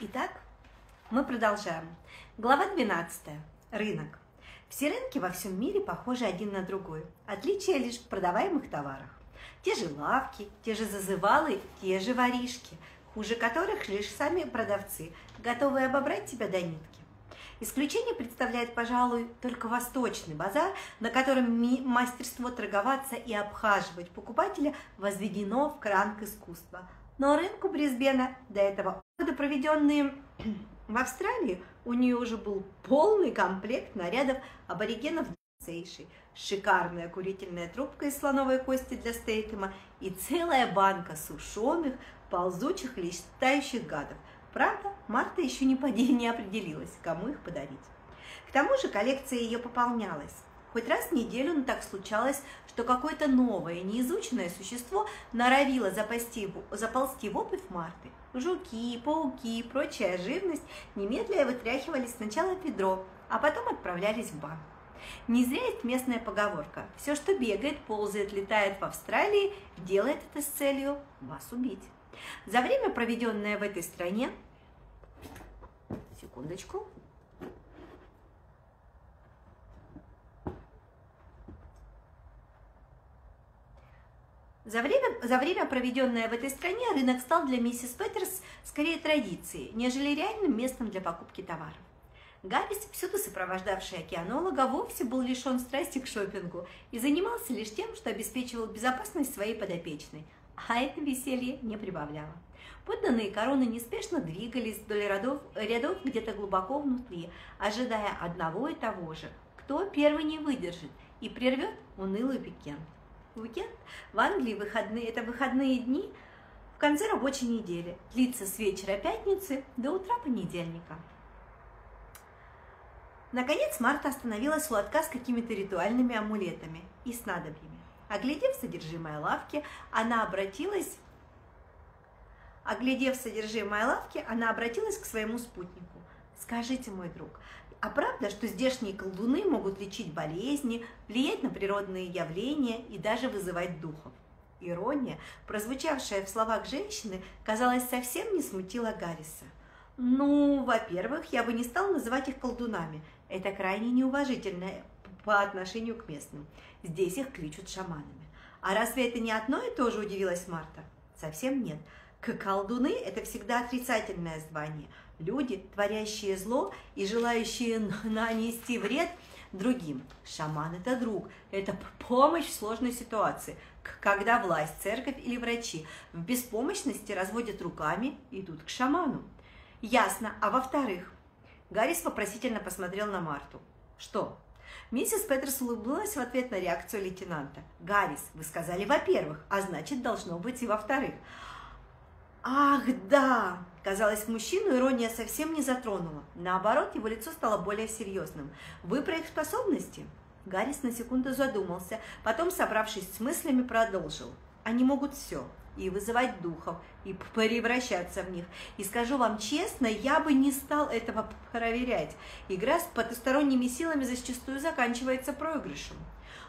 Итак, мы продолжаем. Глава 12. Рынок. Все рынки во всем мире похожи один на другой. Отличие лишь в продаваемых товарах. Те же лавки, те же зазывалы, те же воришки, хуже которых лишь сами продавцы, готовые обобрать тебя до нитки. Исключение представляет, пожалуй, только восточный базар, на котором мастерство торговаться и обхаживать покупателя возведено в кранг искусства – но рынку Брисбена до этого года, проведенные в Австралии, у нее уже был полный комплект нарядов аборигенов Сейши, шикарная курительная трубка из слоновой кости для Стейтема и целая банка сушеных, ползучих, летающих гадов. Правда, Марта еще не, не определилась, кому их подарить. К тому же коллекция ее пополнялась. Хоть раз в неделю, но так случалось, что какое-то новое, неизученное существо норовило запасти, заползти в обувь Марты. Жуки, пауки и прочая живность немедля вытряхивались сначала в ведро, а потом отправлялись в банк. Не зря есть местная поговорка «Все, что бегает, ползает, летает в Австралии, делает это с целью вас убить». За время, проведенное в этой стране, секундочку, За время, за время, проведенное в этой стране, рынок стал для миссис Петерс скорее традицией, нежели реальным местом для покупки товаров. Гаррис, всюду сопровождавший океанолога, вовсе был лишен страсти к шопингу и занимался лишь тем, что обеспечивал безопасность своей подопечной, а это веселье не прибавляло. Подданные короны неспешно двигались вдоль рядов, рядов где-то глубоко внутри, ожидая одного и того же, кто первый не выдержит и прервет унылый уикенд. Уикенд в Англии выходные, это выходные дни в конце рабочей недели. Длится с вечера пятницы до утра понедельника. Наконец Марта остановилась у лотка с какими-то ритуальными амулетами и снадобьями. Оглядев содержимое лавки, она обратилась Оглядев содержимое лавки, она обратилась к своему спутнику. «Скажите, мой друг, а правда, что здешние колдуны могут лечить болезни, влиять на природные явления и даже вызывать духов? Ирония, прозвучавшая в словах женщины, казалось, совсем не смутила Гарриса. Ну, во-первых, я бы не стал называть их колдунами. Это крайне неуважительно по отношению к местным. Здесь их кличут шаманами. А разве это не одно и то же, удивилась Марта? Совсем нет. К колдуны – это всегда отрицательное звание – люди, творящие зло и желающие нанести вред другим. Шаман – это друг, это помощь в сложной ситуации, когда власть, церковь или врачи в беспомощности разводят руками и идут к шаману. Ясно. А во-вторых, Гаррис вопросительно посмотрел на Марту. Что? Миссис Петерс улыбнулась в ответ на реакцию лейтенанта. «Гаррис, вы сказали во-первых, а значит, должно быть и во-вторых. Ах, да! Казалось, мужчину ирония совсем не затронула. Наоборот, его лицо стало более серьезным. Вы про их способности? Гаррис на секунду задумался, потом, собравшись с мыслями, продолжил. Они могут все. И вызывать духов, и превращаться в них. И скажу вам честно, я бы не стал этого проверять. Игра с потусторонними силами зачастую заканчивается проигрышем.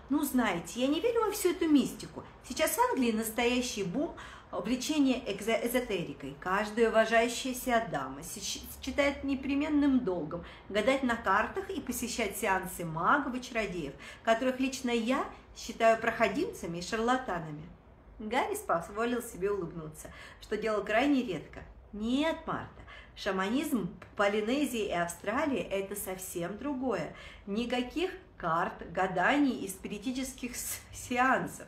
Ну, знаете, я не верю во всю эту мистику. Сейчас в Англии настоящий бум – Увлечение эзотерикой. Каждая уважающаяся дама считает непременным долгом гадать на картах и посещать сеансы магов и чародеев, которых лично я считаю проходимцами и шарлатанами. Гаррис позволил себе улыбнуться, что делал крайне редко. Нет, Марта, шаманизм Полинезии и Австралии – это совсем другое. Никаких карт, гаданий и спиритических сеансов.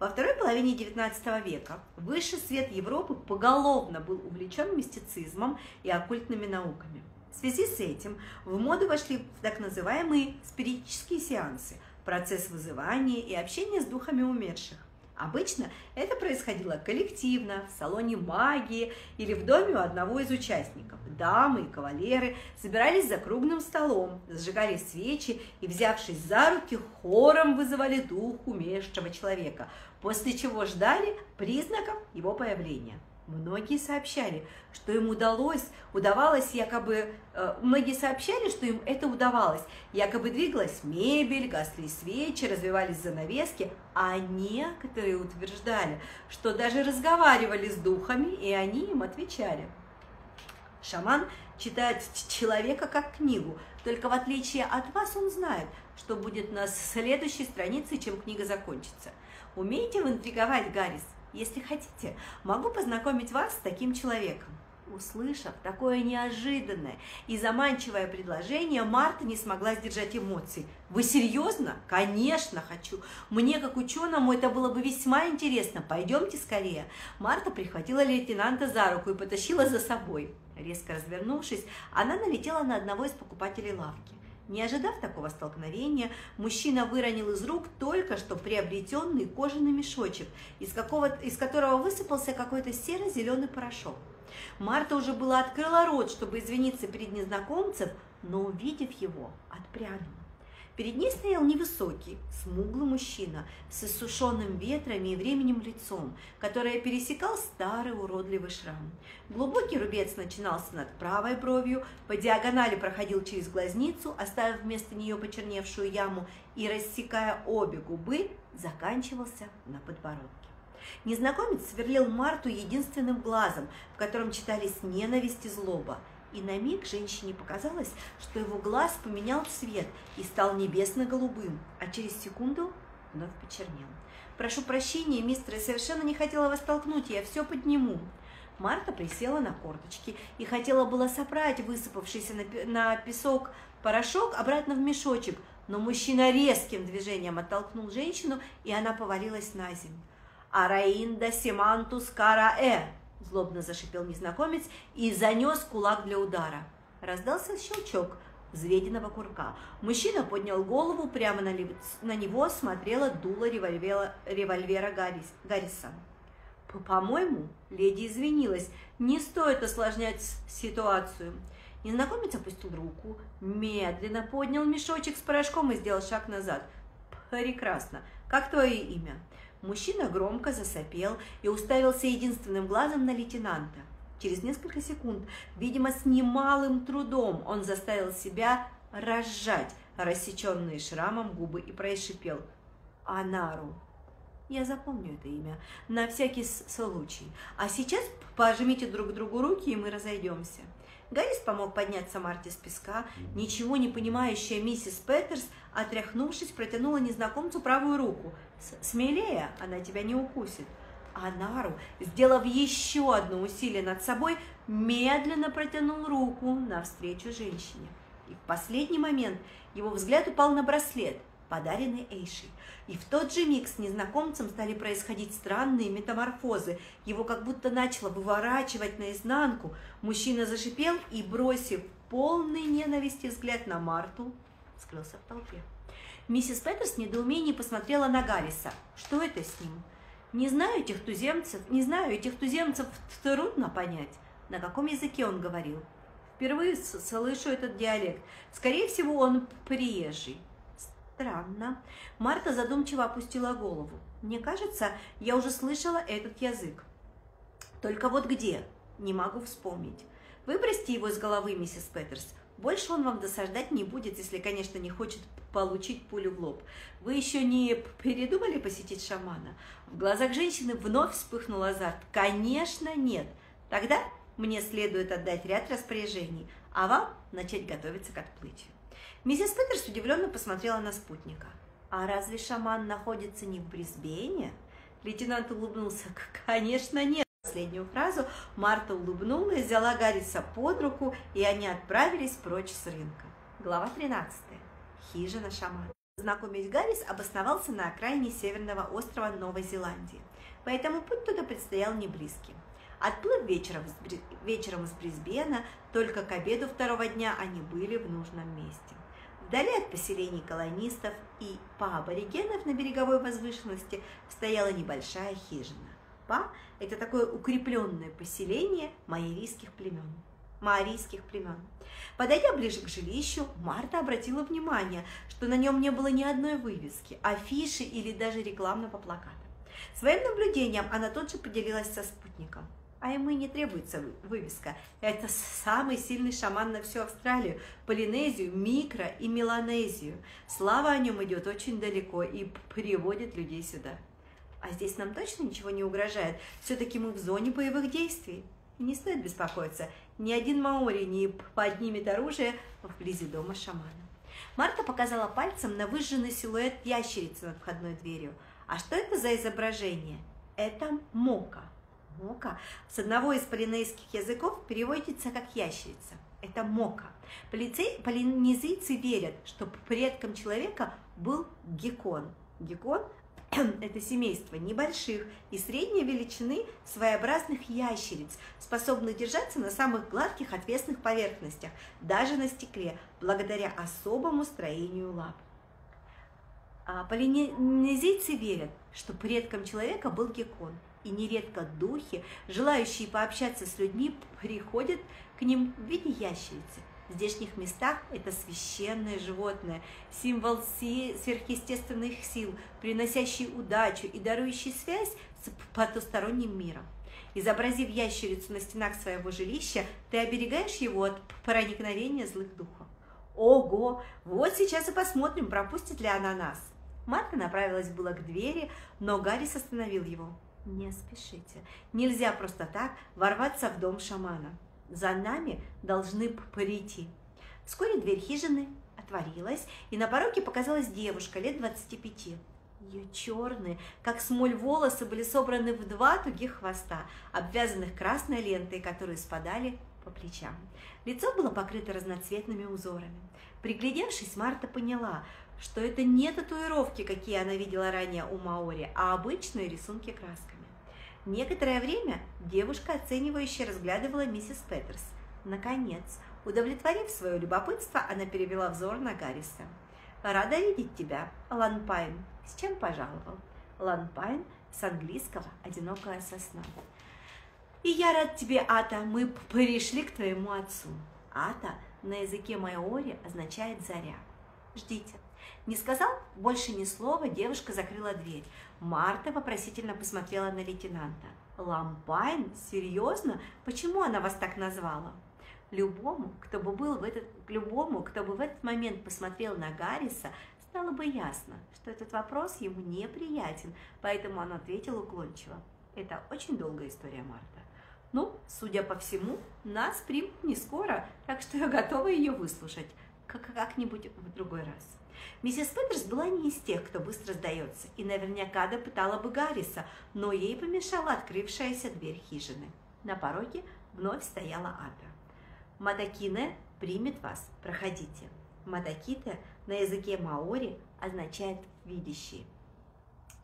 Во второй половине XIX века высший свет Европы поголовно был увлечен мистицизмом и оккультными науками. В связи с этим в моду вошли так называемые спиритические сеансы, процесс вызывания и общения с духами умерших. Обычно это происходило коллективно, в салоне магии или в доме у одного из участников. Дамы и кавалеры собирались за круглым столом, зажигали свечи и, взявшись за руки, хором вызывали дух умершего человека, после чего ждали признаков его появления. Многие сообщали, что им удалось, удавалось якобы, э, многие сообщали, что им это удавалось. Якобы двигалась мебель, гасли свечи, развивались занавески, а некоторые утверждали, что даже разговаривали с духами, и они им отвечали. Шаман читает человека как книгу, только в отличие от вас он знает, что будет на следующей странице, чем книга закончится. Умеете вы интриговать, Гаррис? Если хотите, могу познакомить вас с таким человеком. Услышав такое неожиданное и заманчивое предложение, Марта не смогла сдержать эмоций. «Вы серьезно? Конечно, хочу. Мне, как ученому, это было бы весьма интересно. Пойдемте скорее». Марта прихватила лейтенанта за руку и потащила за собой. Резко развернувшись, она налетела на одного из покупателей лавки. Не ожидав такого столкновения, мужчина выронил из рук только что приобретенный кожаный мешочек, из, какого, из которого высыпался какой-то серо-зеленый порошок. Марта уже была открыла рот, чтобы извиниться перед незнакомцем, но, увидев его, отпрянула. Перед ней стоял невысокий, смуглый мужчина с иссушенным ветрами и временем лицом, которое пересекал старый уродливый шрам. Глубокий рубец начинался над правой бровью, по диагонали проходил через глазницу, оставив вместо нее почерневшую яму и, рассекая обе губы, заканчивался на подбородке. Незнакомец сверлил Марту единственным глазом, в котором читались ненависть и злоба – и на миг женщине показалось, что его глаз поменял цвет и стал небесно-голубым, а через секунду вновь почернел. «Прошу прощения, мистер, я совершенно не хотела вас толкнуть, я все подниму». Марта присела на корточки и хотела было собрать высыпавшийся на, песок порошок обратно в мешочек, но мужчина резким движением оттолкнул женщину, и она повалилась на землю. «Араинда семантус кара э!» Злобно зашипел незнакомец и занес кулак для удара. Раздался щелчок взведенного курка. Мужчина поднял голову, прямо на, ли... на него смотрела дуло револьвера, револьвера Гаррис... Гарриса. «По-моему, леди извинилась, не стоит осложнять ситуацию». Незнакомец опустил руку, медленно поднял мешочек с порошком и сделал шаг назад. «Прекрасно. Как твое имя?» Мужчина громко засопел и уставился единственным глазом на лейтенанта. Через несколько секунд, видимо, с немалым трудом, он заставил себя разжать рассеченные шрамом губы и прошипел «Анару». Я запомню это имя на всякий случай. А сейчас пожмите друг другу руки, и мы разойдемся. Гаррис помог подняться Марте с песка. Ничего не понимающая миссис Петерс, отряхнувшись, протянула незнакомцу правую руку. «Смелее, она тебя не укусит». А Нару, сделав еще одно усилие над собой, медленно протянул руку навстречу женщине. И в последний момент его взгляд упал на браслет, подаренный Эйшей. И в тот же миг с незнакомцем стали происходить странные метаморфозы. Его как будто начало выворачивать наизнанку. Мужчина зашипел и, бросив полный ненависти взгляд на Марту, скрылся в толпе. Миссис Петерс в недоумении посмотрела на Гарриса. Что это с ним? Не знаю этих туземцев, не знаю этих туземцев трудно понять. На каком языке он говорил? Впервые слышу этот диалект. Скорее всего, он приезжий. Странно. Марта задумчиво опустила голову. Мне кажется, я уже слышала этот язык. Только вот где? Не могу вспомнить. Выбросьте его из головы, миссис Петерс. Больше он вам досаждать не будет, если, конечно, не хочет получить пулю в лоб. Вы еще не передумали посетить шамана? В глазах женщины вновь вспыхнул азарт. Конечно, нет. Тогда мне следует отдать ряд распоряжений, а вам начать готовиться к отплытию. Миссис Петерс удивленно посмотрела на спутника. «А разве шаман находится не в Брисбене?» Лейтенант улыбнулся. «Конечно нет». Последнюю фразу Марта улыбнулась, взяла Гарриса под руку, и они отправились прочь с рынка. Глава 13. Хижина шамана. Знакомить Гаррис обосновался на окраине северного острова Новой Зеландии, поэтому путь туда предстоял не близким. Отплыв вечером, вечером из Брисбена, только к обеду второго дня они были в нужном месте. Вдали от поселений колонистов и па-аборигенов на береговой возвышенности стояла небольшая хижина. Па – это такое укрепленное поселение майорийских племен. Маорийских племен. Подойдя ближе к жилищу, Марта обратила внимание, что на нем не было ни одной вывески, афиши или даже рекламного плаката. Своим наблюдением она тут же поделилась со спутником – а ему и не требуется вывеска. Это самый сильный шаман на всю Австралию, Полинезию, Микро и Меланезию. Слава о нем идет очень далеко и приводит людей сюда. А здесь нам точно ничего не угрожает. Все-таки мы в зоне боевых действий. Не стоит беспокоиться, ни один маори не поднимет оружие вблизи дома шамана. Марта показала пальцем на выжженный силуэт ящерицы над входной дверью. А что это за изображение? Это мока. Мока с одного из полинезийских языков переводится как ящерица. Это мока. Полицей, полинезийцы верят, что предком человека был геккон. Геккон это семейство небольших и средней величины своеобразных ящериц, способных держаться на самых гладких отвесных поверхностях, даже на стекле, благодаря особому строению лап. А полинезийцы верят, что предком человека был геккон, и нередко духи, желающие пообщаться с людьми, приходят к ним в виде ящерицы. В здешних местах это священное животное, символ сверхъестественных сил, приносящий удачу и дарующий связь с потусторонним миром. Изобразив ящерицу на стенах своего жилища, ты оберегаешь его от проникновения злых духов. Ого! Вот сейчас и посмотрим, пропустит ли она нас. Марта направилась было к двери, но Гаррис остановил его. Не спешите. Нельзя просто так ворваться в дом шамана за нами должны прийти. Вскоре дверь хижины отворилась, и на пороге показалась девушка лет 25. Ее черные, как смоль волосы, были собраны в два тугих хвоста, обвязанных красной лентой, которые спадали по плечам. Лицо было покрыто разноцветными узорами. Приглядевшись, Марта поняла, что это не татуировки, какие она видела ранее у Маори, а обычные рисунки красками. Некоторое время девушка оценивающе разглядывала миссис Петерс. Наконец, удовлетворив свое любопытство, она перевела взор на Гарриса. «Рада видеть тебя, Ланпайн. С чем пожаловал?» Ланпайн с английского «одинокая сосна». «И я рад тебе, Ата, мы пришли к твоему отцу». Ата на языке маори означает «заря». Ждите. Не сказал больше ни слова, девушка закрыла дверь. Марта вопросительно посмотрела на лейтенанта. «Лампайн? Серьезно? Почему она вас так назвала?» Любому, кто бы был в этот, любому, кто бы в этот момент посмотрел на Гарриса, стало бы ясно, что этот вопрос ему неприятен, поэтому он ответил уклончиво. Это очень долгая история, Марта. Ну, судя по всему, нас примут не скоро, так что я готова ее выслушать как-нибудь в другой раз. Миссис Петерс была не из тех, кто быстро сдается, и наверняка допытала бы Гарриса, но ей помешала открывшаяся дверь хижины. На пороге вновь стояла Ата. «Матакине примет вас, проходите». Матаките на языке маори означает «видящий».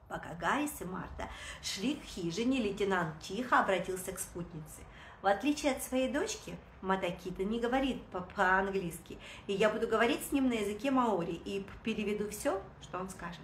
Пока Гаррис и Марта шли к хижине, лейтенант тихо обратился к спутнице. В отличие от своей дочки, Матакита не говорит по-английски, и я буду говорить с ним на языке маори и переведу все, что он скажет.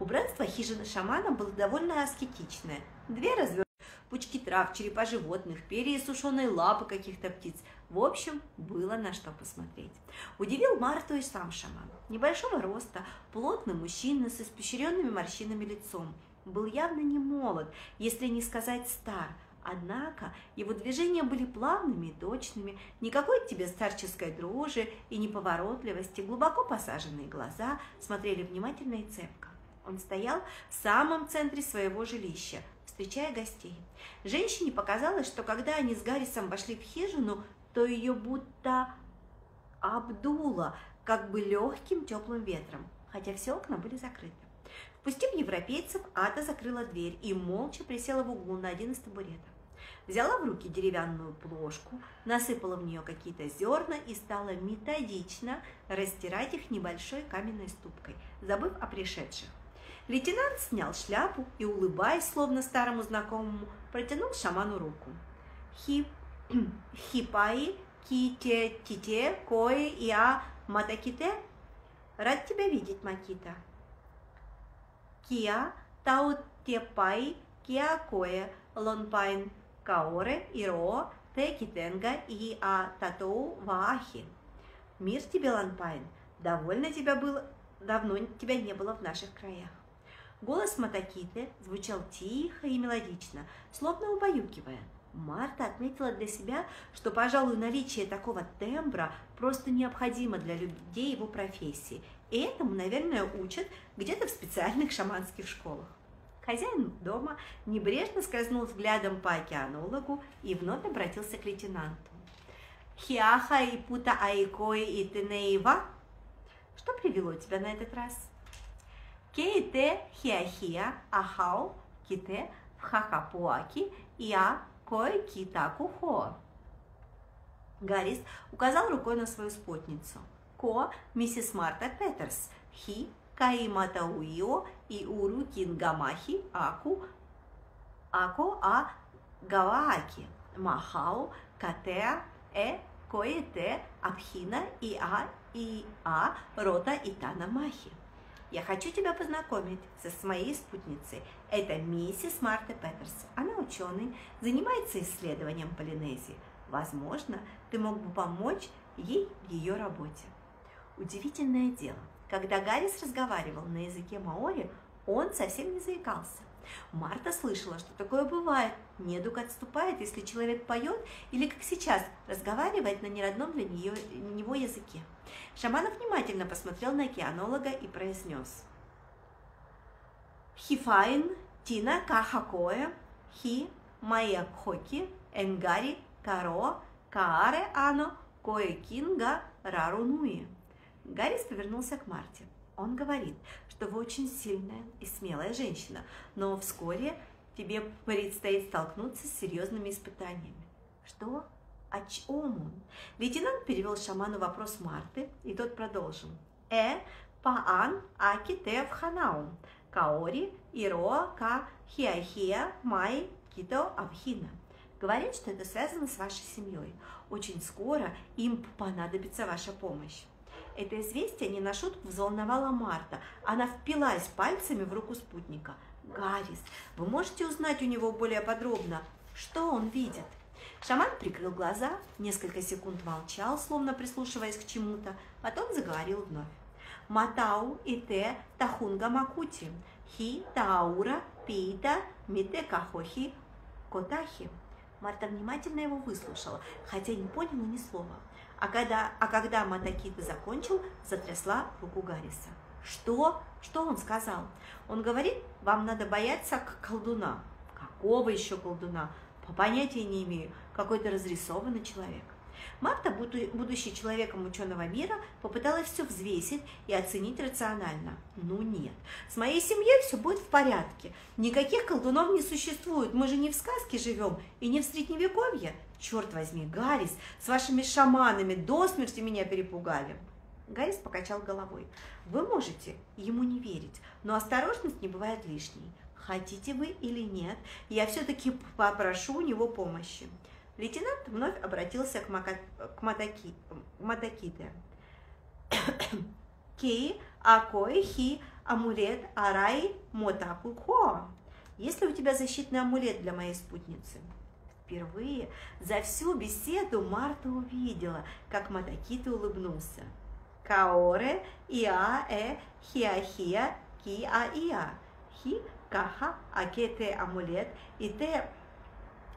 Убранство хижины шамана было довольно аскетичное. Две развернутые пучки трав, черепа животных, перья и сушеные лапы каких-то птиц. В общем, было на что посмотреть. Удивил Марту и сам шаман. Небольшого роста, плотный мужчина с испещренными морщинами лицом. Был явно не молод, если не сказать стар – Однако его движения были плавными и точными, никакой тебе старческой дрожи и неповоротливости, глубоко посаженные глаза смотрели внимательно и цепко. Он стоял в самом центре своего жилища, встречая гостей. Женщине показалось, что когда они с Гаррисом вошли в хижину, то ее будто обдуло, как бы легким теплым ветром, хотя все окна были закрыты. Впустив европейцев, Ада закрыла дверь и молча присела в углу на один из табуретов. Взяла в руки деревянную плошку, насыпала в нее какие-то зерна и стала методично растирать их небольшой каменной ступкой, забыв о пришедших. Лейтенант снял шляпу и, улыбаясь, словно старому знакомому, протянул шаману руку. Хи, хипаи, ките, тите, кое, иа, матаките. Рад тебя видеть, Макита. Киа, тау тепай, кое, лонпайн, Каоре, Иро, Текитенга и А Татоу Ваахи. Мир тебе, Ланпайн, довольно тебя было, давно тебя не было в наших краях. Голос Матакиты звучал тихо и мелодично, словно убаюкивая. Марта отметила для себя, что, пожалуй, наличие такого тембра просто необходимо для людей его профессии, и этому, наверное, учат где-то в специальных шаманских школах. Хозяин дома небрежно скользнул взглядом по океанологу и вновь обратился к лейтенанту. Хиаха и пута айкои и тенеива. Что привело тебя на этот раз? Кейте хиахия ахау ките в хахапуаки и а кой китаку хо. Гаррис указал рукой на свою спутницу. Ко миссис Марта Петерс, хи Каимата И Уру Кингамахи Аку Ако А Гавааки Махау Катеа Э Коэте Абхина и А и А Рота Итана Махи. Я хочу тебя познакомить со моей спутницей. Это миссис Марта Петерс. Она ученый, занимается исследованием Полинезии. Возможно, ты мог бы помочь ей в ее работе. Удивительное дело. Когда Гаррис разговаривал на языке маори, он совсем не заикался. Марта слышала, что такое бывает. Недуг отступает, если человек поет или, как сейчас, разговаривает на неродном для нее, него языке. Шаманов внимательно посмотрел на океанолога и произнес. Хифайн тина кахакоя хи майя хоки энгари каро кааре ано кое кинга рарунуи. Гаррис повернулся к Марте. Он говорит, что вы очень сильная и смелая женщина, но вскоре тебе предстоит столкнуться с серьезными испытаниями. Что? О чем он? Лейтенант перевел шаману вопрос Марты, и тот продолжил. Э, паан, аки те в ханаум, каори, ироа, ка, хиахия, май, кито, абхина. Говорит, что это связано с вашей семьей. Очень скоро им понадобится ваша помощь. Это известие не на шутку взволновало Марта. Она впилась пальцами в руку спутника. «Гаррис, вы можете узнать у него более подробно, что он видит?» Шаман прикрыл глаза, несколько секунд молчал, словно прислушиваясь к чему-то, потом заговорил вновь. Матау и те тахунга макути, хи таура пита мите кахохи котахи. Марта внимательно его выслушала, хотя не поняла ни слова. А когда, а когда Матакита закончил, затрясла руку Гарриса. Что? Что он сказал? Он говорит, вам надо бояться колдуна. Какого еще колдуна? По понятия не имею. Какой-то разрисованный человек. Марта, будучи человеком ученого мира, попыталась все взвесить и оценить рационально. Ну нет, с моей семьей все будет в порядке. Никаких колдунов не существует, мы же не в сказке живем и не в средневековье. Черт возьми, Гаррис, с вашими шаманами до смерти меня перепугали. Гаррис покачал головой. Вы можете ему не верить, но осторожность не бывает лишней. Хотите вы или нет, я все-таки попрошу у него помощи. Лейтенант вновь обратился к, Мака... к Матаки... Матаките. Кей акой хи амулет арай мотаку ко. Есть ли у тебя защитный амулет для моей спутницы? Впервые за всю беседу Марта увидела, как Матакита улыбнулся. Каоре иа э хиахия ки а иа. Хи каха акете амулет и те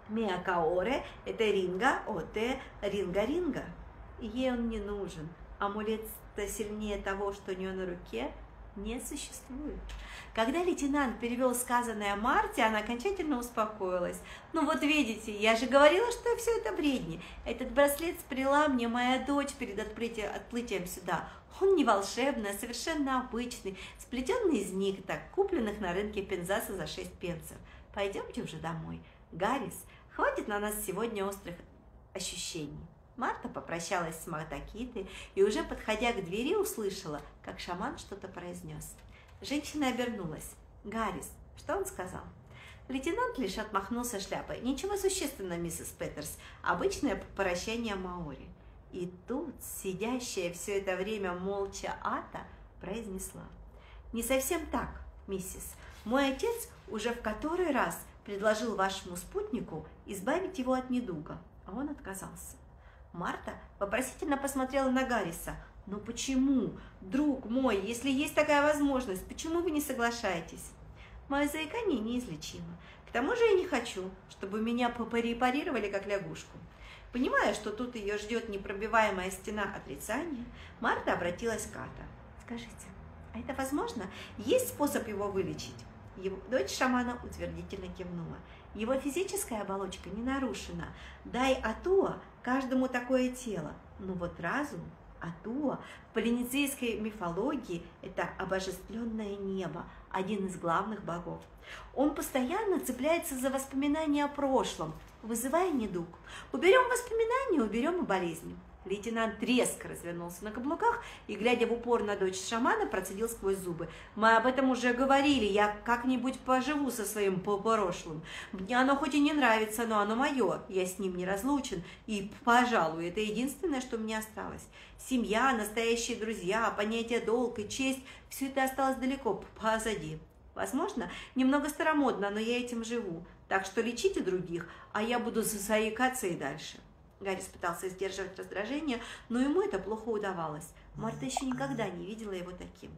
Миакаоре – это ринга, оте ринга-ринга. Ей он не нужен. Амулет-то сильнее того, что у нее на руке, не существует. Когда лейтенант перевел сказанное Марте, она окончательно успокоилась. «Ну вот видите, я же говорила, что все это бредни. Этот браслет сприла мне моя дочь перед отплытием, отплытием сюда. Он не волшебный, а совершенно обычный, сплетенный из ниток, купленных на рынке Пензаса за 6 пенсов. Пойдемте уже домой. Гаррис, Хватит на нас сегодня острых ощущений. Марта попрощалась с Мартакитой и уже подходя к двери услышала, как шаман что-то произнес. Женщина обернулась. «Гаррис, что он сказал?» Лейтенант лишь отмахнулся шляпой. «Ничего существенного, миссис Петерс. Обычное прощание Маори». И тут сидящая все это время молча Ата произнесла. «Не совсем так, миссис. Мой отец уже в который раз предложил вашему спутнику избавить его от недуга, а он отказался. Марта вопросительно посмотрела на Гарриса. «Но почему, друг мой, если есть такая возможность, почему вы не соглашаетесь?» «Мое заикание неизлечимо. К тому же я не хочу, чтобы меня попарировали как лягушку». Понимая, что тут ее ждет непробиваемая стена отрицания, Марта обратилась к Ата. «Скажите, а это возможно? Есть способ его вылечить?» Его дочь шамана утвердительно кивнула. Его физическая оболочка не нарушена. Дай Атуа каждому такое тело. Но вот разум Атуа в полинезийской мифологии – это обожествленное небо, один из главных богов. Он постоянно цепляется за воспоминания о прошлом, вызывая недуг. Уберем воспоминания, уберем и болезни. Лейтенант резко развернулся на каблуках и, глядя в упор на дочь шамана, процедил сквозь зубы. «Мы об этом уже говорили, я как-нибудь поживу со своим прошлым. Мне оно хоть и не нравится, но оно мое, я с ним не разлучен, и, пожалуй, это единственное, что мне осталось. Семья, настоящие друзья, понятие долг и честь – все это осталось далеко позади. Возможно, немного старомодно, но я этим живу, так что лечите других, а я буду заикаться и дальше». Гаррис пытался сдерживать раздражение, но ему это плохо удавалось. Марта еще никогда не видела его таким.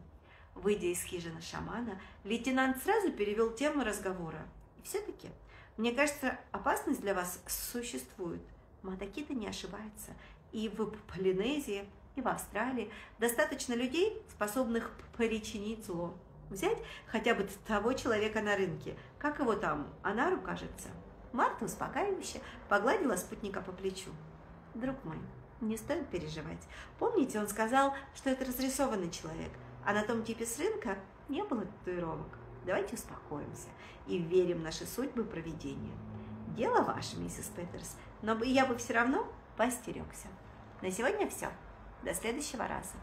Выйдя из хижины шамана, лейтенант сразу перевел тему разговора. И все-таки, мне кажется, опасность для вас существует. Матакита не ошибается. И в Полинезии, и в Австралии достаточно людей, способных причинить зло. Взять хотя бы того человека на рынке. Как его там? Анару, кажется. Марта успокаивающе погладила спутника по плечу. «Друг мой, не стоит переживать. Помните, он сказал, что это разрисованный человек, а на том типе с рынка не было татуировок. Давайте успокоимся и верим в наши судьбы проведения. Дело ваше, миссис Петерс, но я бы все равно постерегся. На сегодня все. До следующего раза.